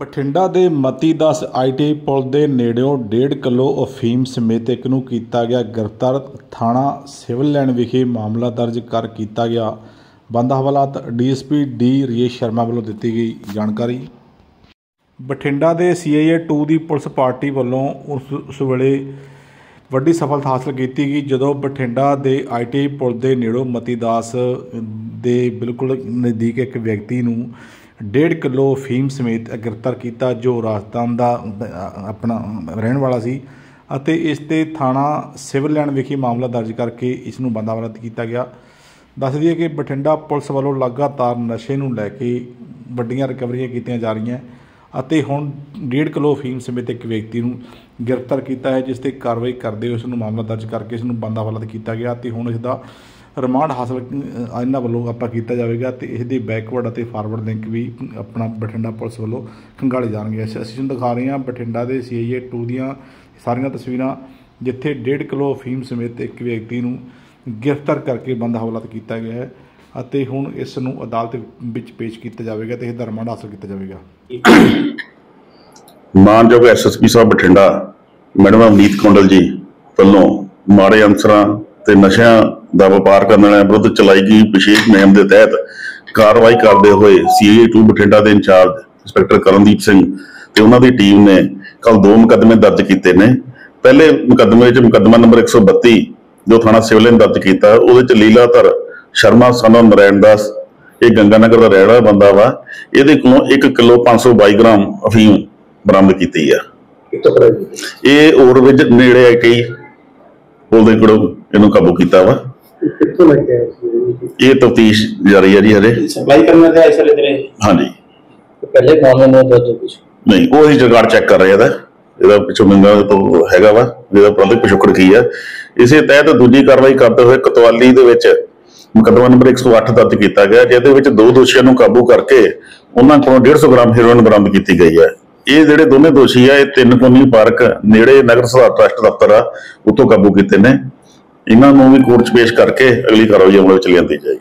ਬਠਿੰਡਾ ਦੇ ਮਤੀ ਦਾਸ ਆਈਟੀਆਈ ਪੁਲ ਦੇ ਨੇੜਿਓਂ 1.5 ਕਿਲੋ ਅਫੀਮ ਸਮੇਤ ਇੱਕ ਨੂੰ ਕੀਤਾ ਗਿਆ ਗ੍ਰਿਫਤਾਰ। ਥਾਣਾ ਸਿਵਲ ਲਾਈਨ ਵਿਖੇ ਮਾਮਲਾ ਦਰਜ ਕਰ ਕੀਤਾ ਗਿਆ। ਬੰਦ ਹਵਾਲਾਤ ਡੀਐਸਪੀ ਡੀ ਰਜੇਸ਼ ਸ਼ਰਮਾ ਵੱਲੋਂ ਦਿੱਤੀ ਗਈ ਜਾਣਕਾਰੀ। ਬਠਿੰਡਾ ਦੇ ਸੀਆਈਏ 2 ਦੀ ਪੁਲਿਸ ਪਾਰਟੀ ਵੱਲੋਂ ਉਸ ਉਸ ਵੇਲੇ ਵੱਡੀ ਸਫਲਤਾ ਹਾਸਲ ਕੀਤੀ ਗਈ, ਜਦੋਂ ਬਠਿੰਡਾ ਦੇ ਆਈਟੀਆਈ ਪੁਲ ਦੇ ਨੇੜੋਂ ਮਤੀ ਦਾਸ ਦੇ ਬਿਲਕੁਲ ਨਜ਼ਦੀਕ ਇੱਕ ਵਿਅਕਤੀ ਨੂੰ ਡੇਢ ਕਿਲੋ ਫੀਮ ਸਮੇਤ ਗ੍ਰਿਫਤਾਰ ਕੀਤਾ ਜੋ ਰਾਜਸਥਾਨ ਦਾ ਆਪਣਾ, ਰਹਿਣ ਵਾਲਾ ਸੀ ਅਤੇ ਇਸ ਤੇ ਥਾਣਾ ਸਿਵਲ ਲੈਣ ਵਿਖੇ ਮਾਮਲਾ ਦਰਜ ਕਰਕੇ ਇਸ ਨੂੰ ਬੰਦਾਵਰਤ ਕੀਤਾ ਗਿਆ। ਦੱਸ ਦਈਏ ਕਿ ਬਠਿੰਡਾ ਪੁਲਿਸ ਵੱਲੋਂ ਲਗਾਤਾਰ ਨਸ਼ੇ ਨੂੰ ਲੈ ਕੇ ਵੱਡੀਆਂ ਰਿਕਵਰੀਆਂ ਕੀਤੀਆਂ ਜਾ ਰਹੀਆਂ ਅਤੇ ਹੁਣ 1.5 ਕਿਲੋ ਫੀਮ ਸਮੇਤ ਇੱਕ ਵਿਅਕਤੀ ਨੂੰ ਗ੍ਰਿਫਤਾਰ ਕੀਤਾ ਹੈ, ਜਿਸ ਤੇ ਕਾਰਵਾਈ ਕਰਦੇ ਹੋਏ ਉਸ ਨੂੰ ਮਾਮਲਾ ਦਰਜ ਕਰਕੇ ਇਸ ਨੂੰ ਬੰਦਾ ਹਵਾਲਾ ਕੀਤਾ ਗਿਆ ਤੇ ਹੁਣ ਇਸ ਦਾ ਰਿਮਾਂਡ ਹਾਸਲ ਇਹਨਾਂ ਵੱਲੋਂ ਆਪਾਂ ਕੀਤਾ ਜਾਵੇਗਾ ਤੇ ਇਸ ਦੇ ਬੈਕਵਰਡ ਅਤੇ ਫਾਰਵਰਡ ਲਿੰਕ ਵੀ ਆਪਣਾ ਬਠਿੰਡਾ ਪੁਲਿਸ ਵੱਲੋਂ ਖੰਗਾਲੇ ਜਾਣਗੇ। ਅਸੀਂ ਤੁਹਾਨੂੰ ਦਿਖਾ ਰਹੇ ਹਾਂ ਬਠਿੰਡਾ ਦੇ ਸੀਆਈਏ 2 ਦੀਆਂ ਸਾਰੀਆਂ ਤਸਵੀਰਾਂ, ਜਿੱਥੇ 1.5 ਕਿਲੋ ਅਫੀਮ ਸਮੇਤ ਇੱਕ ਵਿਅਕਤੀ ਨੂੰ ਗ੍ਰਿਫਤਾਰ ਕਰਕੇ ਬੰਦਾ ਹਵਾਲਾ ਕੀਤਾ ਗਿਆ ਹੈ ਅਤੇ ਹੁਣ ਇਸ ਨੂੰ ਅਦਾਲਤ ਵਿੱਚ ਪੇਸ਼ ਕੀਤਾ ਜਾਵੇਗਾ ਤੇ ਇਹਦਾ ਰਿਮਾਂਡ ਹਾਸਲ ਕੀਤਾ ਜਾਵੇਗਾ। ਮਾਨਯੋਗ ਐਸਐਸਪੀ ਸਾਹਿਬ ਬਠਿੰਡਾ, ਮੈਡਮ ਅਮਨੀਤ ਕੌਂਡਲ ਜੀ ਵੱਲੋਂ ਮਾੜੇ ਅਨਸਰਾਂ ਤੇ ਨਸ਼ਿਆਂ ਦਾ ਵਪਾਰ ਕਰਨ ਵਾਲਿਆਂ ਵਿਰੁੱਧ ਚਲਾਈ ਗਈ ਵਿਸ਼ੇਸ਼ ਮੁਹਿੰਮ ਦੇ ਤਹਿਤ ਕਾਰਵਾਈ ਕਰਦੇ ਹੋਏ ਸੀਏ 2 ਬਠਿੰਡਾ ਦੇ ਇੰਚਾਰਜ ਇੰਸਪੈਕਟਰ ਕਰਨਦੀਪ ਸਿੰਘ ਤੇ ਉਹਨਾਂ ਦੀ ਟੀਮ ਨੇ ਕੱਲ ਦੋ ਮੁਕੱਦਮੇ ਦਰਜ ਕੀਤੇ ਨੇ। ਪਹਿਲੇ ਮੁਕੱਦਮੇ ਵਿੱਚ ਮੁਕੱਦਮਾ ਨੰਬਰ 132 ਜੋ ਥਾਣਾ ਸਿਵਲ ਨੇ ਦਰਜ ਕੀਤਾ ਉਹਦੇ ਚ ਲੀਲਾਧਰ ਸ਼ਰਮਾ ਸਨੋ ਨਰੈਣ ਦਾਸ ਇਹ ਗੰਗਾਨਗਰ ਦਾ ਰਹਿਣ ਵਾਲਾ ਬੰਦਾ ਵਾ ਇਹਦੇ ਕੋਲੋਂ 1 ਕਿਲੋ 522 ਗ੍ਰਾਮ ਅਫੀਮ ਬਰਾਮਦ ਕੀਤੀ ਆ। ਇਹ ਓਵਰਬ੍ਰਿਜ ਨੇੜੇ ਆ ਕਈ ਪੁਲ ਦੇ ਕੋਲੋਂ ਇਹਨੂੰ ਕਾਬੂ ਕੀਤਾ ਵਾ। ਕਿੱਥੋਂ ਆਏ ਇਹ ਤਫਤੀਸ਼ ਜਾਰੀ ਹੈ ਜੀ ਹਜੇ। ਸਪਲਾਈ ਕਰਨਾ ਤੇ ਆਇਸਰ ਇਧਰੇ ਹਾਂਜੀ। ਪਹਿਲੇ ਮਾਮਲੇ ਨੂੰ ਦੱਸੋ ਕੁਝ ਨਹੀਂ ਉਹ ਅਸੀਂ ਜਗਾੜ ਚੈੱਕ ਕਰ ਰਹੇ ਆ ਇਹਦਾ ਪਿੱਛੋਂ ਮੰਗਾ ਤੋਂ ਹੈਗਾ ਵਾ। ਜਿਹਦਾ ਪ੍ਰਬੰਧਕ ਪਿਛੋਕੜ ਕੀ ਆ। ਇਸੇ ਤਹਿਤ ਦੂਜੀ ਕਾਰਵਾਈ ਕਰਦੇ ਹੋਏ ਕਤਵਾਲੀ ਦੇ ਵਿੱਚ ਮੁਕੱਦਮਾ ਨੰਬਰ 108 ਦਰਜ ਕੀਤਾ ਗਿਆ ਜਿਹਦੇ ਵਿੱਚ ਦੋ ਦੋਸ਼ੀਆਂ ਨੂੰ ਕਾਬੂ ਕਰਕੇ ਉਹਨਾਂ ਕੋਲੋਂ 150 ਗ੍ਰਾਮ ਹੈਰੋਇਨ ਬਰਾਮਦ ਕੀਤੀ ਗਈ ਹੈ ਇਹ ਜਿਹੜੇ ਦੋਨੇ ਦੋਸ਼ੀ ਆ ਇਹ ਤਿੰਨ ਕੋਨੀ ਪਾਰਕ ਨੇੜੇ ਨਗਰ ਸੁਧਾਰ ਟਰਸਟ ਦਫ਼ਤਰ ਆ ਉੱਥੋਂ ਕਾਬੂ ਕੀਤੇ ਨੇ। ਇਹਨਾਂ ਨੂੰ ਵੀ ਕੋਰਟ 'ਚ ਪੇਸ਼ ਕਰਕੇ ਅਗਲੀ ਕਾਰਵਾਈ ਅਮਲ ਵਿੱਚ ਲਿਆਂਦੀ ਜਾਏਗੀ।